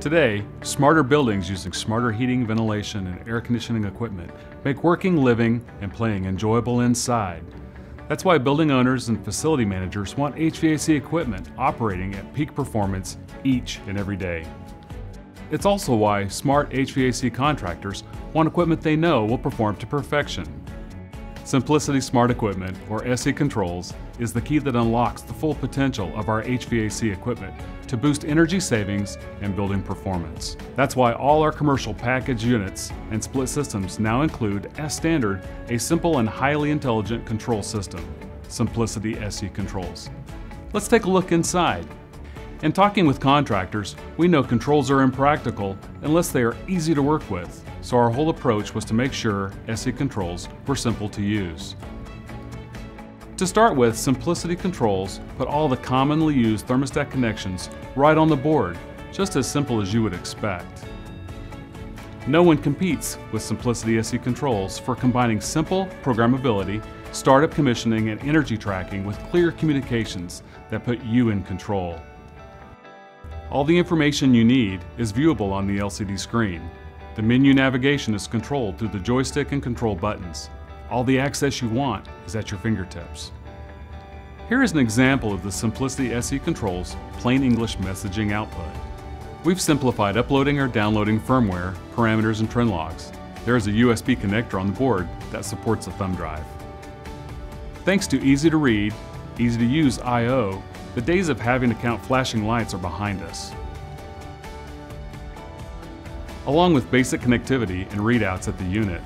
Today, smarter buildings using smarter heating, ventilation, and air conditioning equipment make working, living, and playing enjoyable inside. That's why building owners and facility managers want HVAC equipment operating at peak performance each and every day. It's also why smart HVAC contractors want equipment they know will perform to perfection. Simplicity Smart Equipment, or SE Controls, is the key that unlocks the full potential of our HVAC equipment to boost energy savings and building performance. That's why all our commercial package units and split systems now include, as standard, a simple and highly intelligent control system, Simplicity SE Controls. Let's take a look inside. In talking with contractors, we know controls are impractical unless they are easy to work with so our whole approach was to make sure SE controls were simple to use. To start with, Simplicity Controls put all the commonly used thermostat connections right on the board, just as simple as you would expect. No one competes with Simplicity SE Controls for combining simple programmability, startup commissioning, and energy tracking with clear communications that put you in control. All the information you need is viewable on the LCD screen, the menu navigation is controlled through the joystick and control buttons. All the access you want is at your fingertips. Here is an example of the Simplicity SE Controls plain English messaging output. We've simplified uploading or downloading firmware, parameters, and trend logs. There is a USB connector on the board that supports a thumb drive. Thanks to easy to read, easy to use I.O., the days of having to count flashing lights are behind us. Along with basic connectivity and readouts at the unit,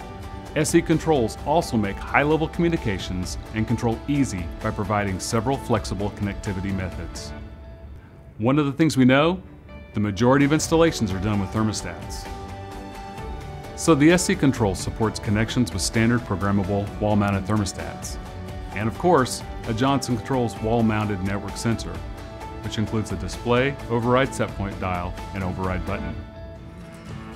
SE Controls also make high-level communications and control easy by providing several flexible connectivity methods. One of the things we know, the majority of installations are done with thermostats. So the SE Control supports connections with standard programmable wall-mounted thermostats. And of course, a Johnson Controls wall-mounted network sensor, which includes a display, override setpoint dial, and override button.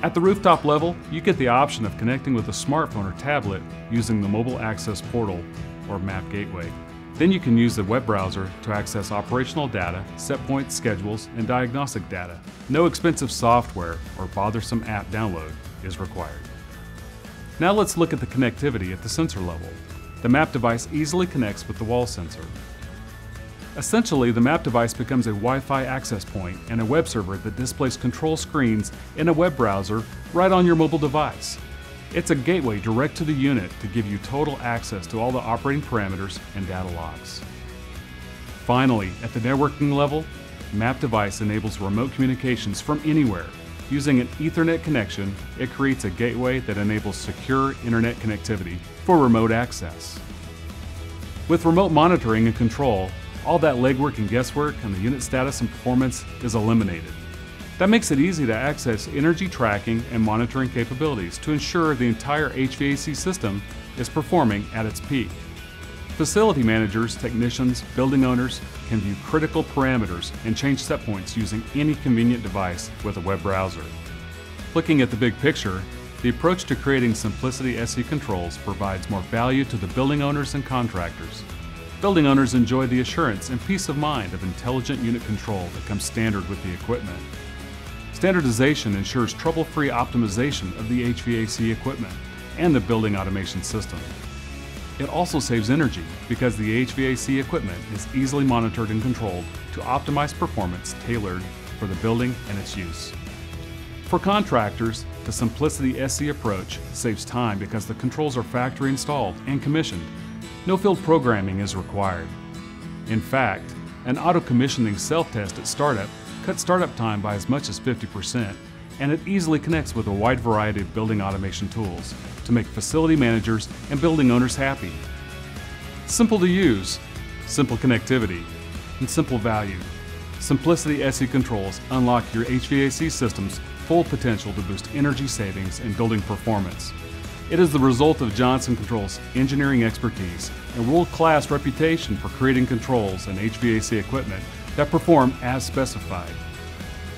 At the rooftop level, you get the option of connecting with a smartphone or tablet using the Mobile Access Portal or MAP Gateway. Then you can use the web browser to access operational data, set points, schedules, and diagnostic data. No expensive software or bothersome app download is required. Now let's look at the connectivity at the sensor level. The MAP device easily connects with the wall sensor. Essentially, the map device becomes a Wi-Fi access point and a web server that displays control screens in a web browser right on your mobile device. It's a gateway direct to the unit to give you total access to all the operating parameters and data logs. Finally, at the networking level, MAP device enables remote communications from anywhere. Using an Ethernet connection, it creates a gateway that enables secure internet connectivity for remote access. With remote monitoring and control, all that legwork and guesswork on the unit status and performance is eliminated. That makes it easy to access energy tracking and monitoring capabilities to ensure the entire HVAC system is performing at its peak. Facility managers, technicians, building owners can view critical parameters and change set points using any convenient device with a web browser. Looking at the big picture, the approach to creating Simplicity SE controls provides more value to the building owners and contractors Building owners enjoy the assurance and peace of mind of intelligent unit control that comes standard with the equipment. Standardization ensures trouble-free optimization of the HVAC equipment and the building automation system. It also saves energy because the HVAC equipment is easily monitored and controlled to optimize performance tailored for the building and its use. For contractors, the Simplicity SE approach saves time because the controls are factory installed and commissioned no field programming is required. In fact, an auto-commissioning self-test at startup cuts startup time by as much as 50%, and it easily connects with a wide variety of building automation tools to make facility managers and building owners happy. Simple to use, simple connectivity, and simple value. Simplicity SE controls unlock your HVAC system's full potential to boost energy savings and building performance. It is the result of Johnson Controls' engineering expertise and world-class reputation for creating controls and HVAC equipment that perform as specified.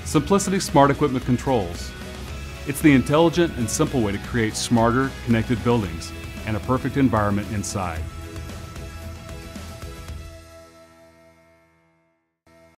Simplicity Smart Equipment Controls. It's the intelligent and simple way to create smarter, connected buildings and a perfect environment inside.